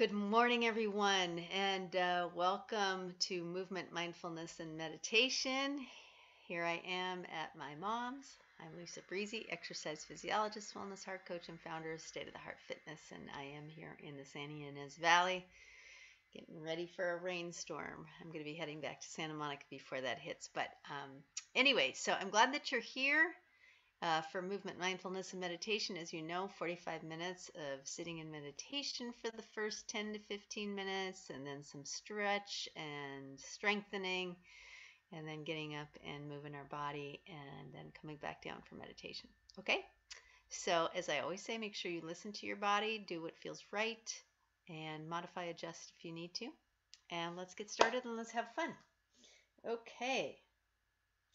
Good morning, everyone, and uh, welcome to Movement, Mindfulness, and Meditation. Here I am at my mom's. I'm Lisa Brisse, exercise physiologist, wellness heart coach, and founder of State of the Heart Fitness, and I am here in the Santa Ynez Valley getting ready for a rainstorm. I'm going to be heading back to Santa Monica before that hits. But um, anyway, so I'm glad that you're here uh, for movement, mindfulness, and meditation. As you know, 45 minutes of sitting in meditation for the first 10 to 15 minutes, and then some stretch and strengthening, and then getting up and moving our body, and then coming back down for meditation. Okay? So, as I always say, make sure you listen to your body, do what feels right, and modify, adjust if you need to. And let's get started and let's have fun. Okay.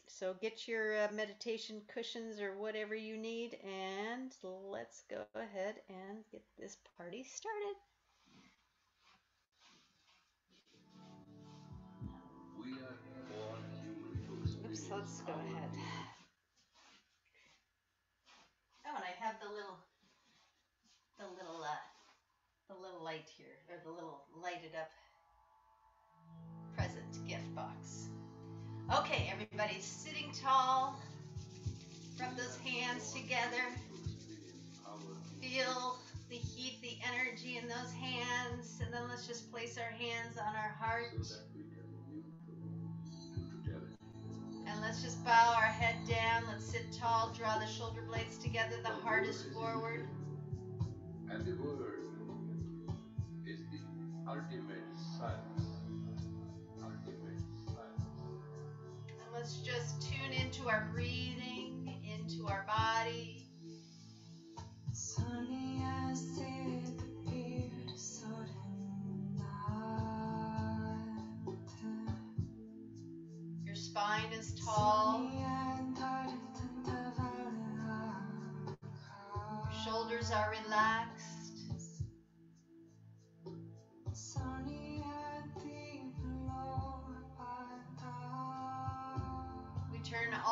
So get your uh, meditation cushions or whatever you need, and let's go ahead and get this party started. Oops, let's go ahead. Oh, and I have the little, the little, uh, the little light here, or the little lighted up present gift box. Okay, everybody, sitting tall. Rub those hands together. Feel the heat, the energy in those hands. And then let's just place our hands on our heart. And let's just bow our head down. Let's sit tall, draw the shoulder blades together. The heart is forward. And the word is the ultimate silence. Let's just tune into our breathing, into our body. Your spine is tall. Your shoulders are relaxed.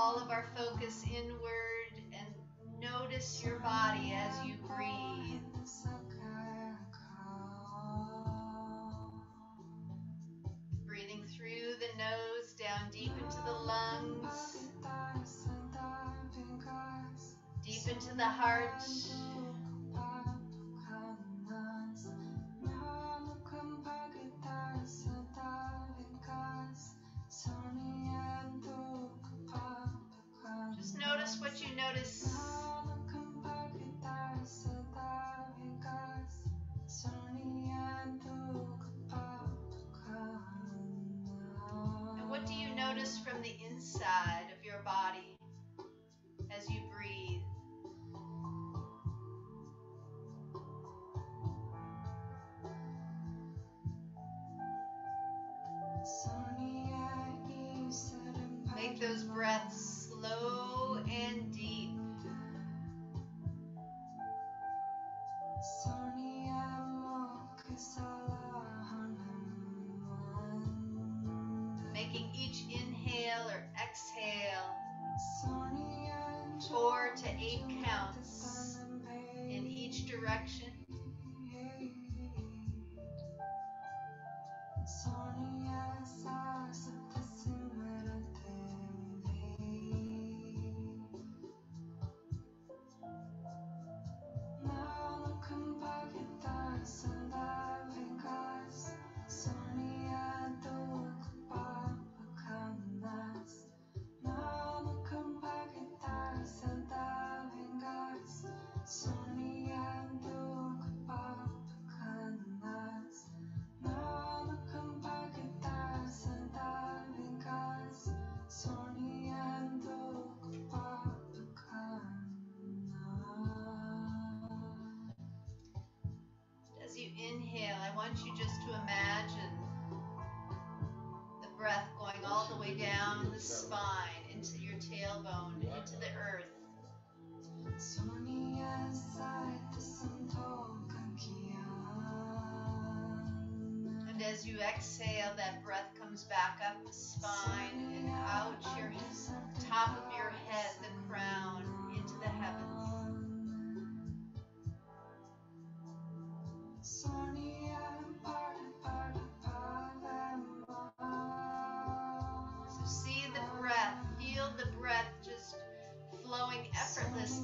All of our focus inward and notice your body as you breathe. Breathing through the nose, down deep into the lungs, deep into the heart. Notice what you notice. And what do you notice from the inside of your body want you just to imagine the breath going all the way down the spine, into your tailbone, into the earth. And as you exhale, that breath comes back up the spine and out your top of your head, the crown, into the heavens.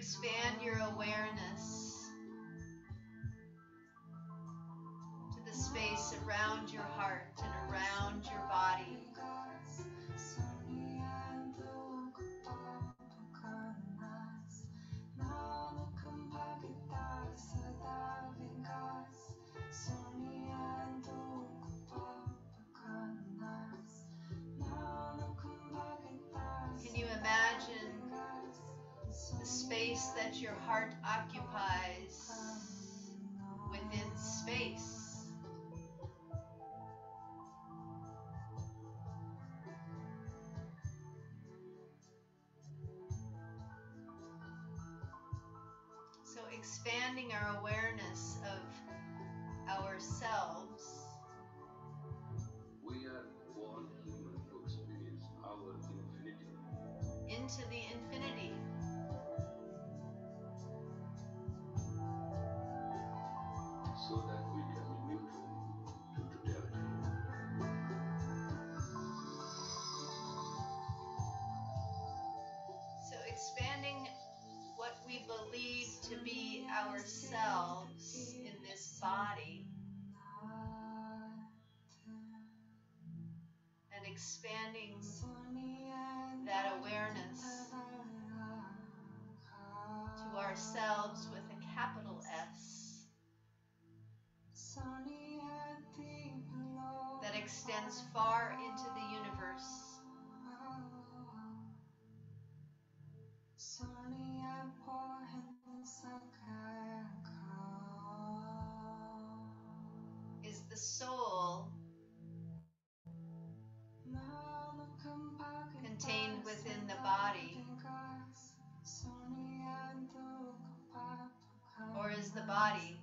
expand your awareness space that your heart occupies within space? So, expanding our awareness of ourselves so expanding what we believe to be ourselves in this body and expanding that awareness to ourselves with body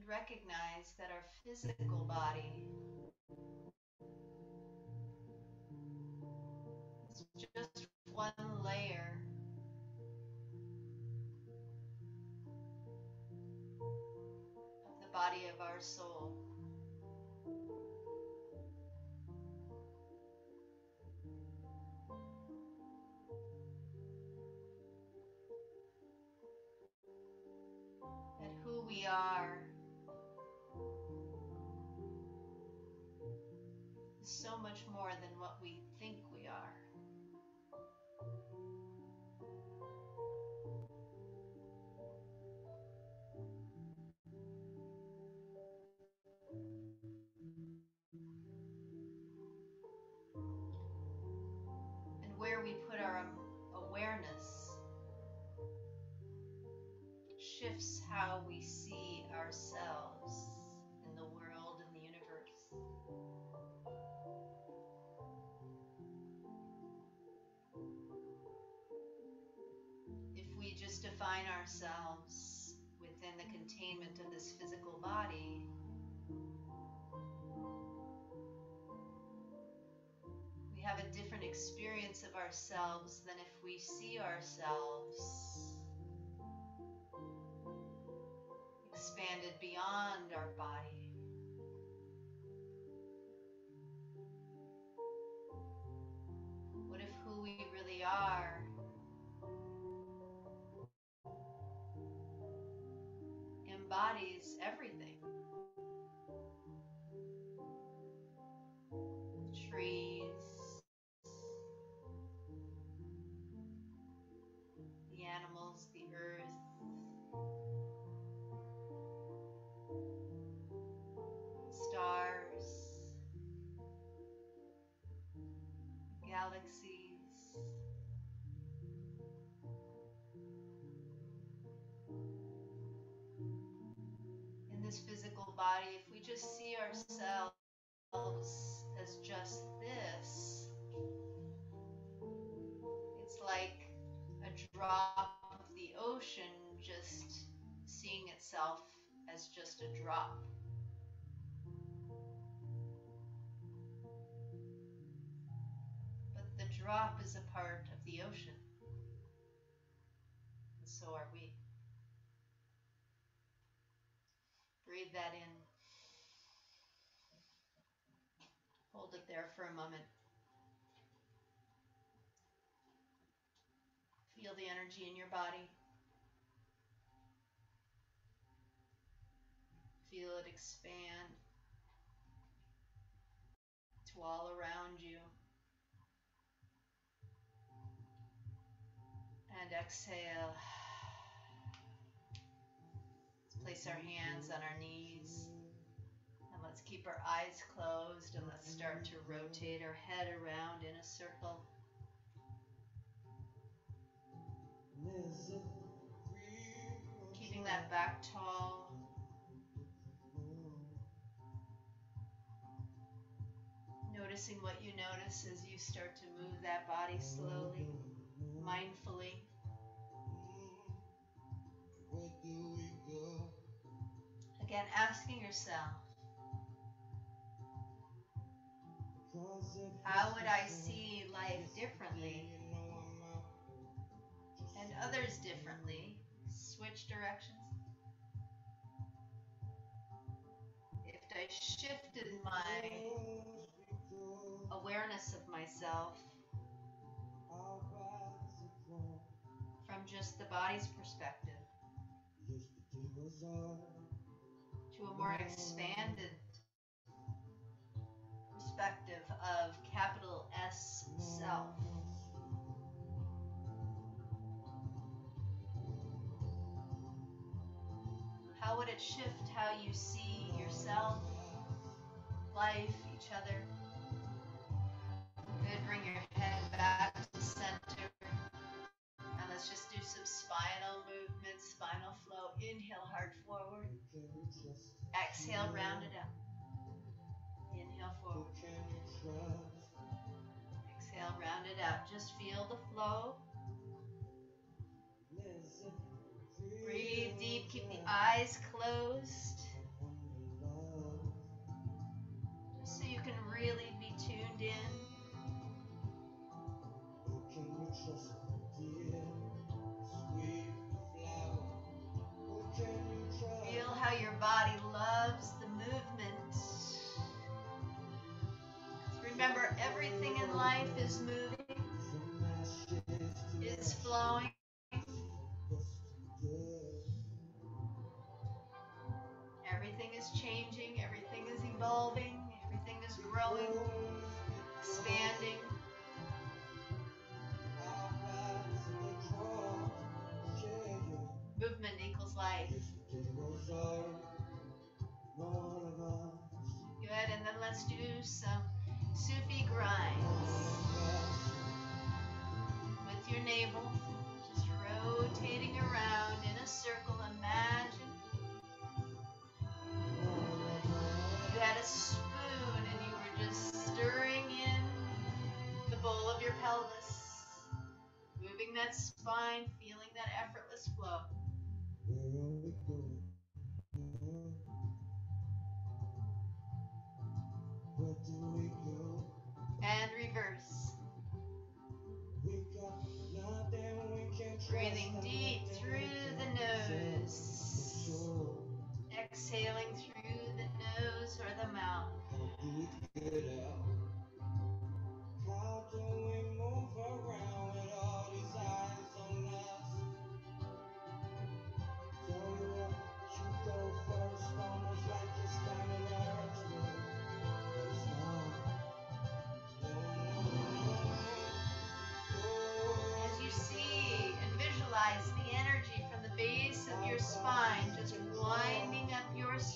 And recognize that our physical body is just one layer of the body of our soul. We are much more than what we think we are. And where we put our awareness shifts how we see ourselves define ourselves within the containment of this physical body, we have a different experience of ourselves than if we see ourselves expanded beyond our body. Embodies everything? Trees, the animals, the earth, stars, galaxies. Body, if we just see ourselves as just this, it's like a drop of the ocean just seeing itself as just a drop. But the drop is a part of the ocean. And so are we. Breathe that in. Hold it there for a moment. Feel the energy in your body. Feel it expand to all around you. And exhale. Place our hands on our knees. And let's keep our eyes closed and let's start to rotate our head around in a circle. Keeping that back tall. Noticing what you notice as you start to move that body slowly, mindfully. Again, asking yourself, how would I see life differently and others differently? Switch directions. If I shifted my awareness of myself from just the body's perspective to a more expanded perspective of capital S self. How would it shift how you see yourself, life, each other? Good, bring your Exhale, round it out. Inhale forward. Exhale, round it out. Just feel the flow. Breathe deep. Keep the eyes closed. Just so you can really be tuned in. Life is moving, is flowing. Everything is changing, everything is evolving, everything is growing, expanding. Movement equals life. Good, and then let's do some Sufi grinds. With your navel, just rotating around in a circle, imagine you had a spoon and you were just stirring in the bowl of your pelvis, moving that spine, feeling that effortless flow. Mm-hmm. Exhaling through the nose or the mouth. As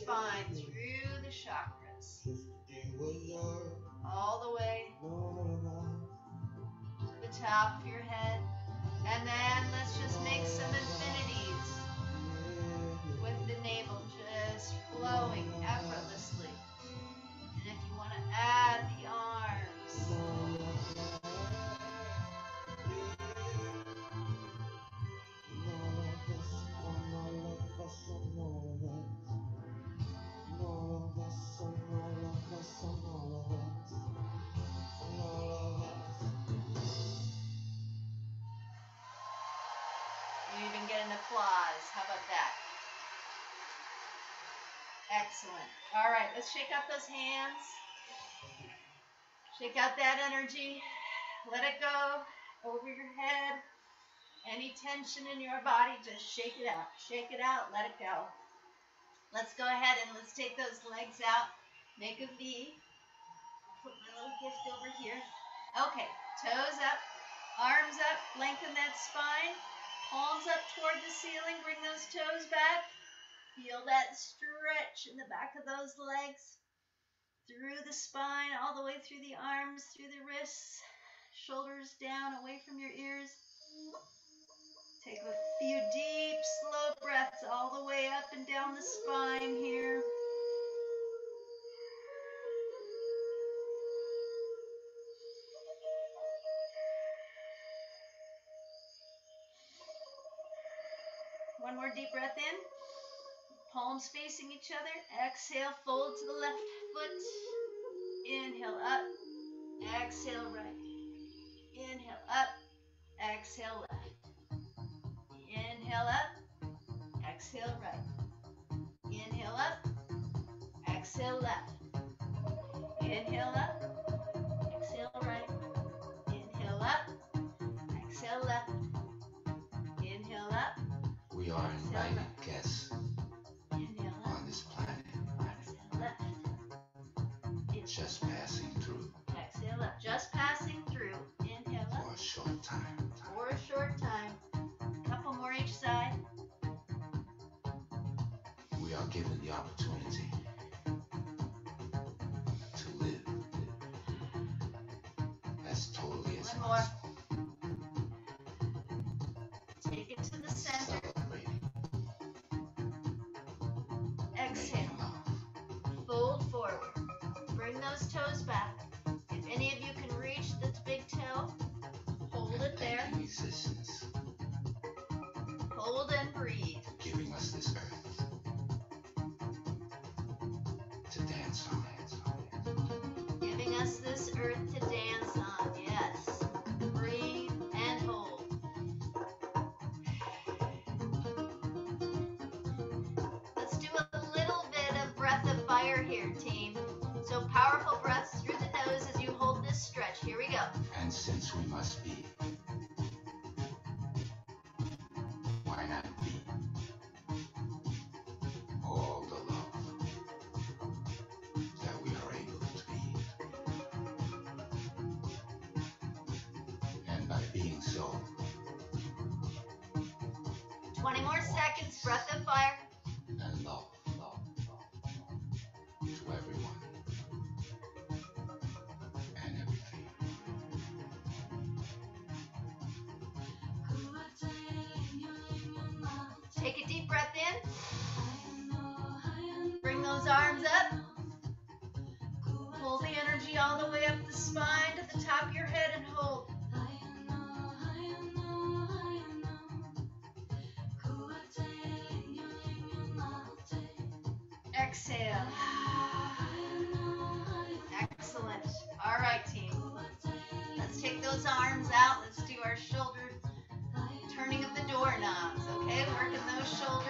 spine through the chakras, all the way to the top of your head. And then let's just make some infinities with the navel just flowing effortlessly. And if you want to add applause. How about that? Excellent. All right, let's shake out those hands. Shake out that energy. Let it go over your head. Any tension in your body, just shake it out. Shake it out. Let it go. Let's go ahead and let's take those legs out. Make a V. Put my little gift over here. Okay, toes up, arms up, lengthen that spine. Palms up toward the ceiling. Bring those toes back. Feel that stretch in the back of those legs. Through the spine, all the way through the arms, through the wrists, shoulders down, away from your ears. Take a few deep, slow breaths all the way up and down the spine here. One more deep breath in. Palms facing each other. Exhale, fold to the left foot. Inhale up. Exhale right. Inhale up. Exhale left. Inhale up. Exhale right. Inhale up. Exhale left. Inhale up. Exhale right. Inhale up. Exhale left. Are invited guests on this planet, Exhale left. Inhale. just passing through Exhale up. Just passing through. Inhale up. for a short time. For a short time. Couple more each side. We are given the opportunity must be, why not be all the love that we are able to be? And by being so, 20 more seconds. Breath of fire. and love, love, love to everyone those arms up. Pull the energy all the way up the spine to the top of your head and hold. Exhale. Excellent. All right, team. Let's take those arms out. Let's do our shoulder turning of the doorknobs, okay? Working those shoulders.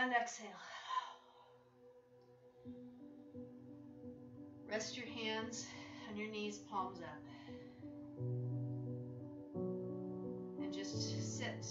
and exhale. Rest your hands on your knees, palms up. And just sit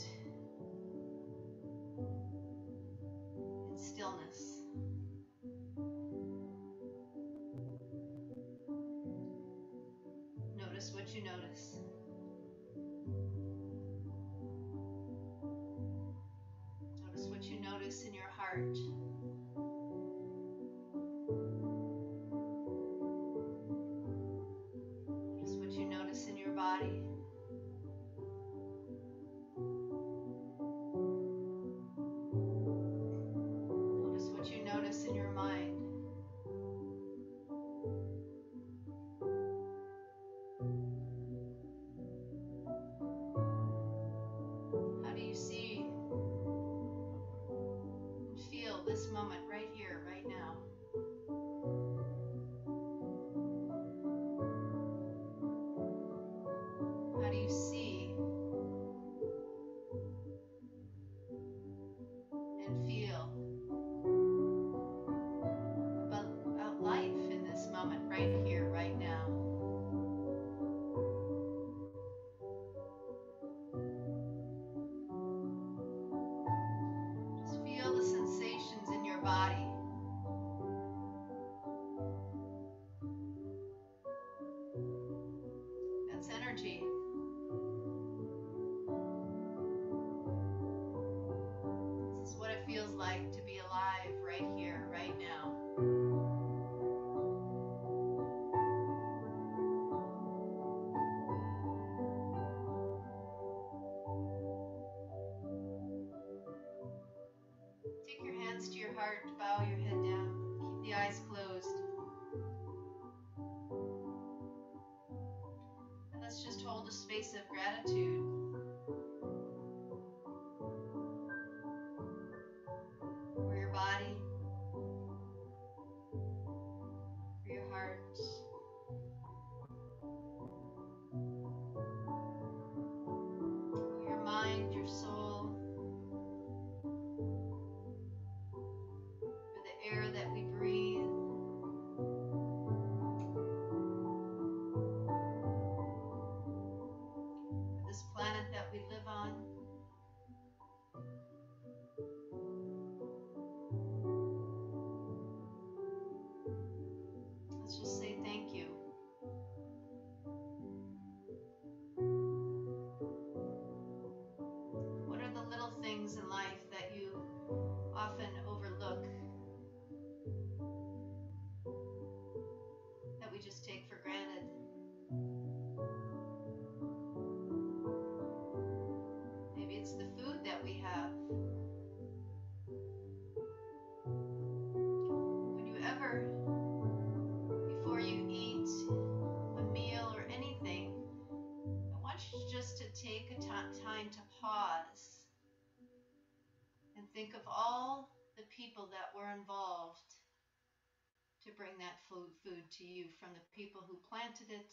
this moment think of all the people that were involved to bring that food to you from the people who planted it,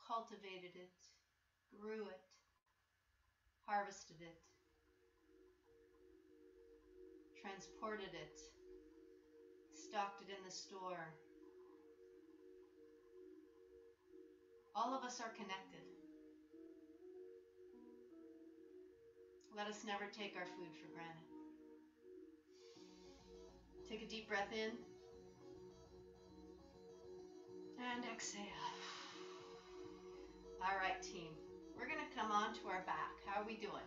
cultivated it, grew it, harvested it, transported it, stocked it in the store. All of us are connected. Let us never take our food for granted. Take a deep breath in and exhale. All right, team. We're going to come on to our back. How are we doing?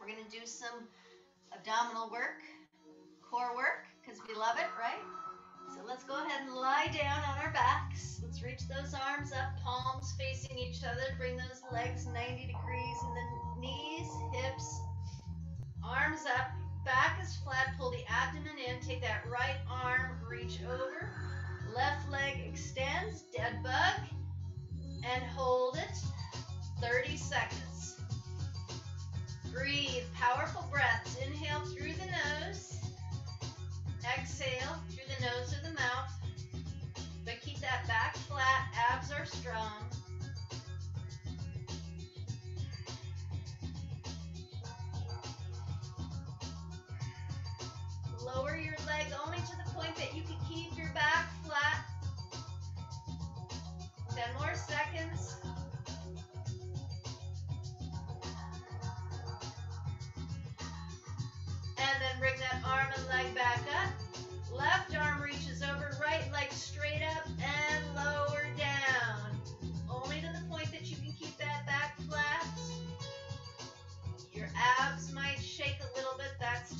We're going to do some abdominal work, core work, because we love it, right? So let's go ahead and lie down on our backs. Let's reach those arms up, palms facing each other. Bring those legs 90 degrees and the knees, hips, arms up, back is flat. Pull the abdomen in. Take that right arm, reach over. Left leg extends, dead bug, and hold it 30 seconds. Breathe, powerful breaths. Inhale through the nose, exhale through the nose or the mouth. But keep that back flat, abs are strong. Lower your leg only to the point that you can keep your back flat. 10 more seconds. And then bring that arm and leg back up. Left arm reaches over, right leg straight up and lower down. Only to the point that you can keep that back flat. Your abs might shake a little bit, that's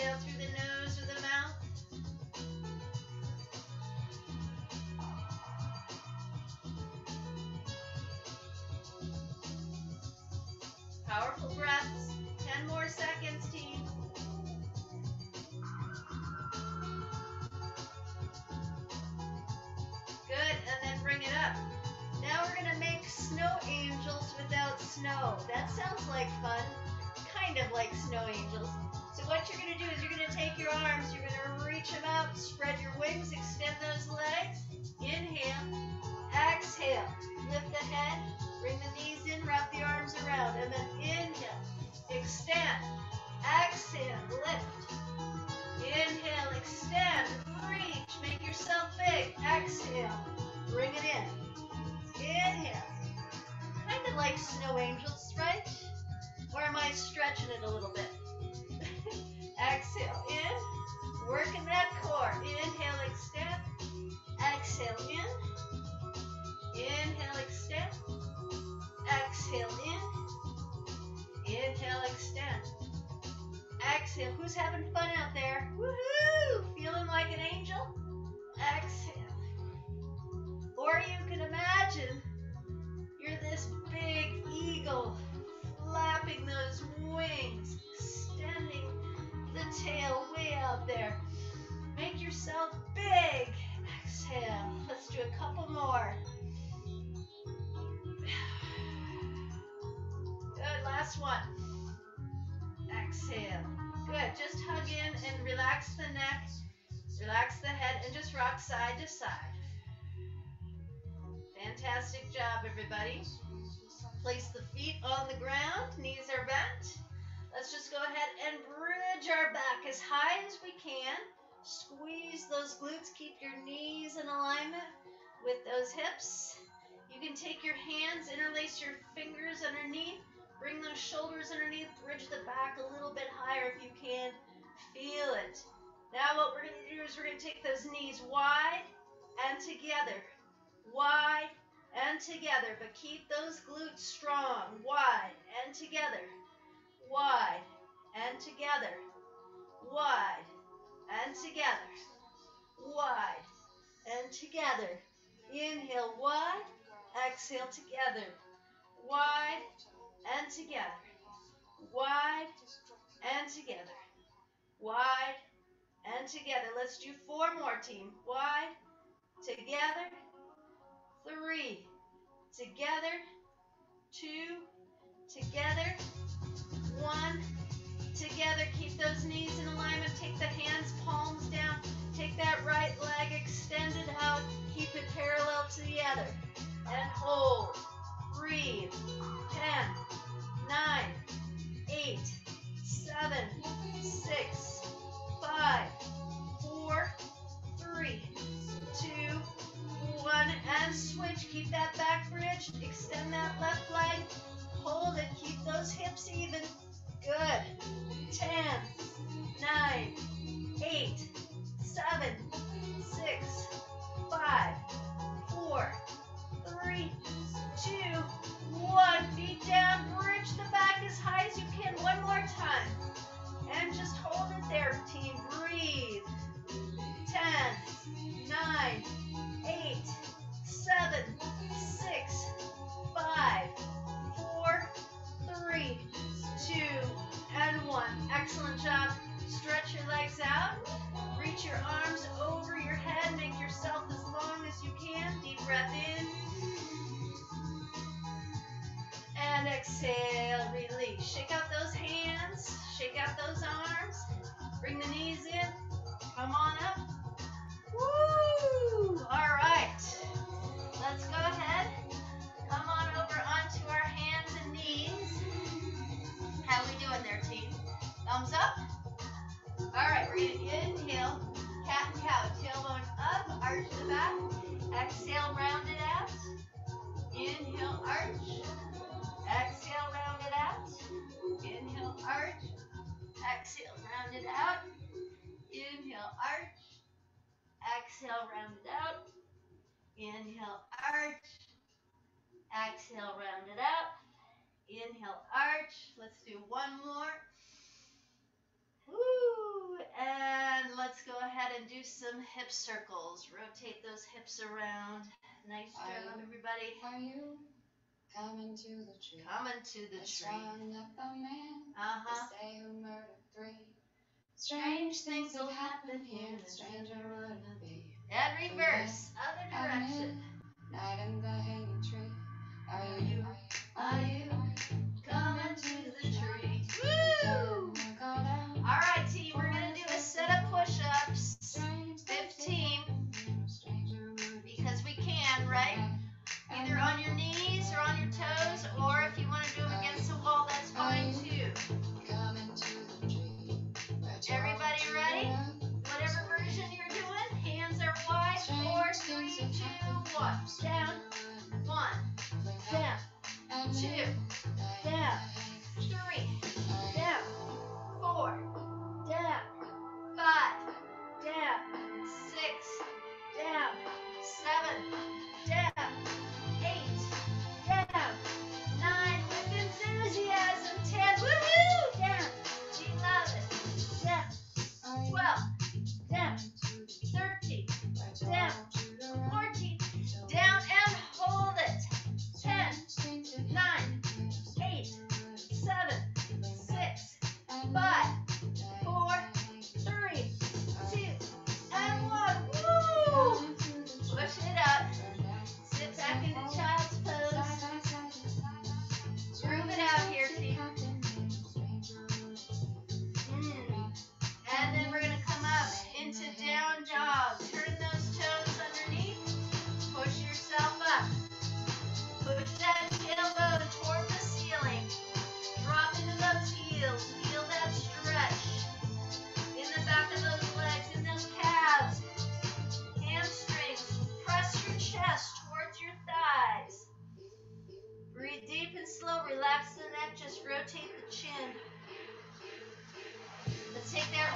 Exhale through the nose or the mouth. Powerful breaths. 10 more seconds, team. Good, and then bring it up. Now we're gonna make snow angels without snow. That sounds like fun. Kind of like snow angels. What you're gonna do is you're gonna take your arms, you're gonna reach them out, spread your wings, extend those legs. Inhale, exhale, lift the head, bring the knees in, wrap the arms around, and then inhale, extend, exhale, lift. Who's having fun out there? Woohoo! Feeling like an angel? Exhale. Or you can imagine you're this big eagle flapping those wings, extending the tail way out there. Make yourself big. Exhale. Let's do a couple more. Good. Last one. Just hug in and relax the neck, relax the head, and just rock side to side. Fantastic job, everybody. Place the feet on the ground, knees are bent. Let's just go ahead and bridge our back as high as we can. Squeeze those glutes, keep your knees in alignment with those hips. You can take your hands, interlace your fingers underneath, bring those shoulders underneath, bridge the back a little bit higher if you can. Feel it. Now, what we're going to do is we're going to take those knees wide and together. Wide and together, but keep those glutes strong, wide and together, wide and together, wide and together, wide and together. Inhale wide, exhale together, wide and together, wide and together, wide and together. Let's do four more, team. Wide, together, three, together, two, together, one, together. Keep those Inhale, arch. Exhale, round it out. Inhale, arch. Let's do one more. Woo! And let's go ahead and do some hip circles. Rotate those hips around. Nice job, I- everybody. Are you coming to the tree? Coming to the I tree. up a man. Uh huh. They say who murdered three. Strange things have happened here. The stranger wouldn't be. And reverse. Other direction. Night in the hanging tree. Are you? Are you coming to the tree? Woo! All right, team. We're gonna do a set of push-ups. 15 because we can, right? Either on your knees or on your toes, or if you Three, two, one. Down, one, down, two, down, three, down, four, down, five, down, six, down, seven, take that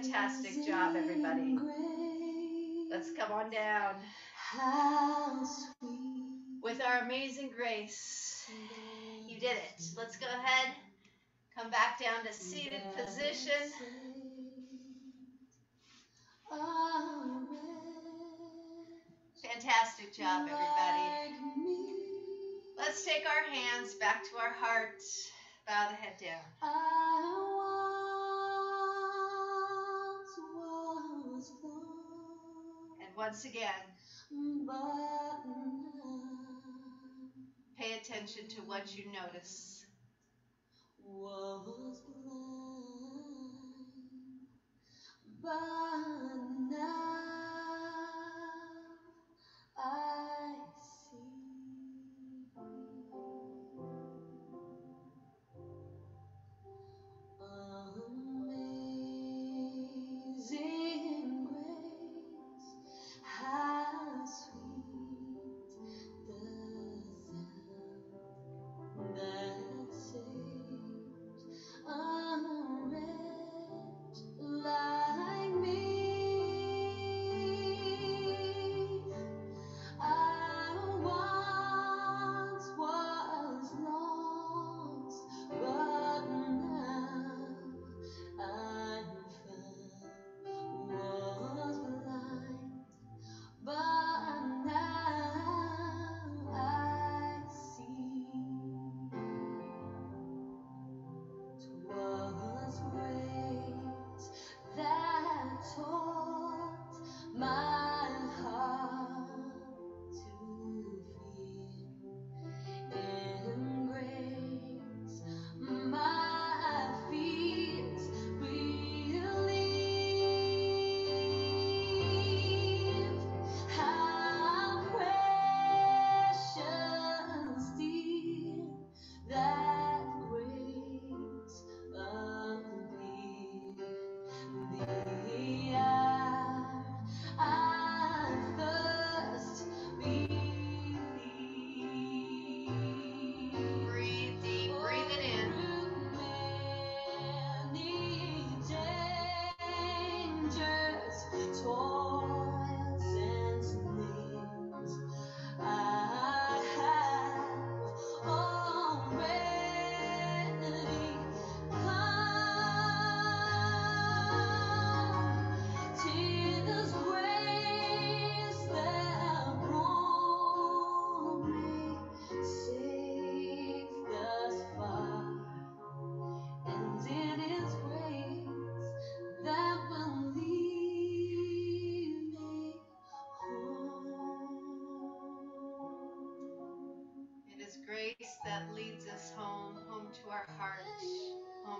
Fantastic job, everybody. Let's come on down with our amazing grace. You did it. Let's go ahead. Come back down to seated position. Fantastic job, everybody. Let's take our hands back to our hearts. Bow the head down. Once again, pay attention to what you notice. was but now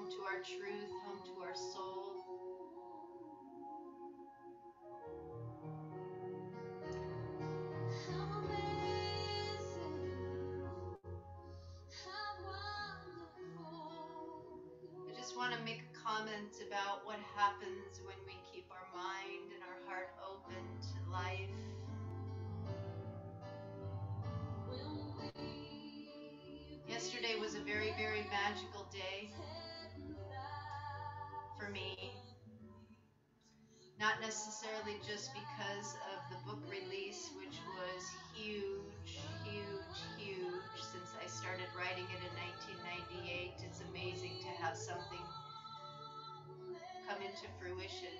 home to our truth, home to our soul. I just want to make a comment about what happens when we keep our mind and our heart open to life. Yesterday was a very, very magical day me. Not necessarily just because of the book release, which was huge, huge, huge since I started writing it in 1998. It's amazing to have something come into fruition.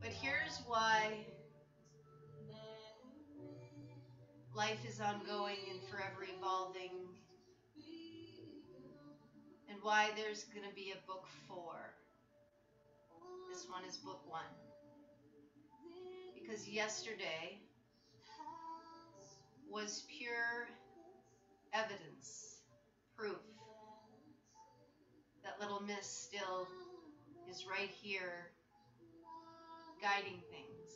But here's why life is ongoing and forever evolving, why there's going to be a book four. This one is book one. Because yesterday was pure evidence, proof that little miss still is right here guiding things.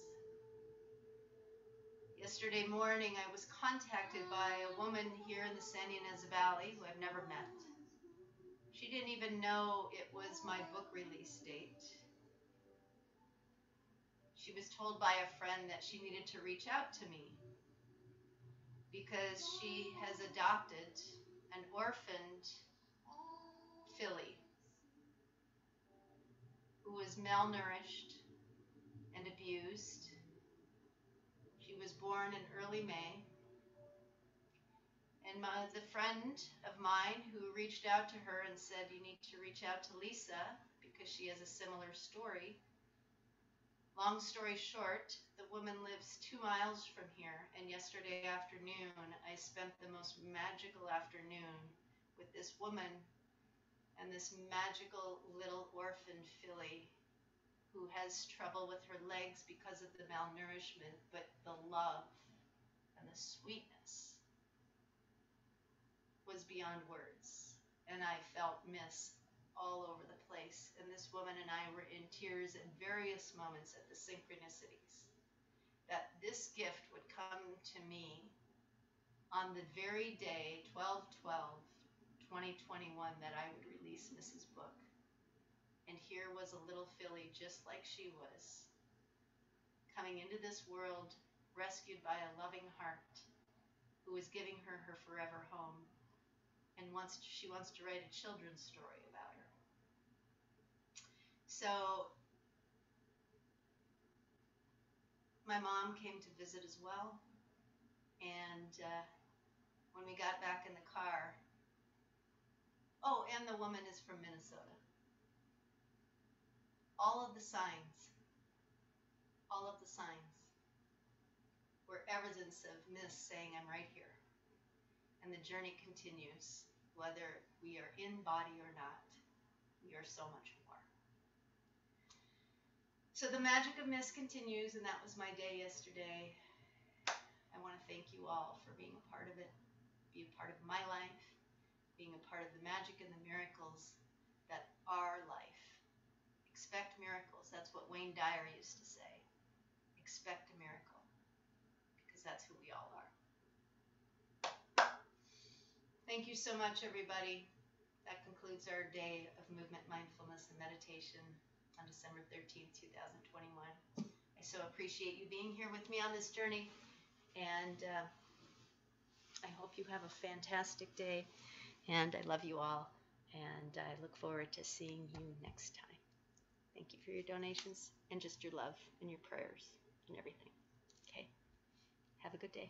Yesterday morning, I was contacted by a woman here in the Santa Ynez Valley who I've never met. Didn't even know it was my book release date. She was told by a friend that she needed to reach out to me because she has adopted an orphaned filly who was malnourished and abused. She was born in early May. And my, the friend of mine who reached out to her and said, You need to reach out to Lisa because she has a similar story. Long story short, the woman lives two miles from here, and yesterday afternoon I spent the most magical afternoon with this woman and this magical little orphan filly who has trouble with her legs because of the malnourishment, but the love and the sweetness was beyond words. And I felt miss all over the place. And this woman and I were in tears at various moments at the synchronicities that this gift would come to me on the very day, 12 12 2021, that I would release Mrs. Book. And here was a little filly just like she was, coming into this world rescued by a loving heart who was giving her her forever home and wants to, she wants to write a children's story about her. So my mom came to visit as well, and uh, when we got back in the car, oh, and the woman is from Minnesota. All of the signs, all of the signs were evidence of Miss saying, I'm right here. And the journey continues, whether we are in body or not. We are so much more. So the magic of Miss continues, and that was my day yesterday. I want to thank you all for being a part of it, be a part of my life, being a part of the magic and the miracles that are life. Expect miracles. That's what Wayne Dyer used to say. Expect a miracle, because that's who we all are. Thank you so much, everybody. That concludes our day of movement, mindfulness, and meditation on December 13th, 2021. I so appreciate you being here with me on this journey, and uh, I hope you have a fantastic day. And I love you all, and I look forward to seeing you next time. Thank you for your donations and just your love and your prayers and everything. Okay? Have a good day.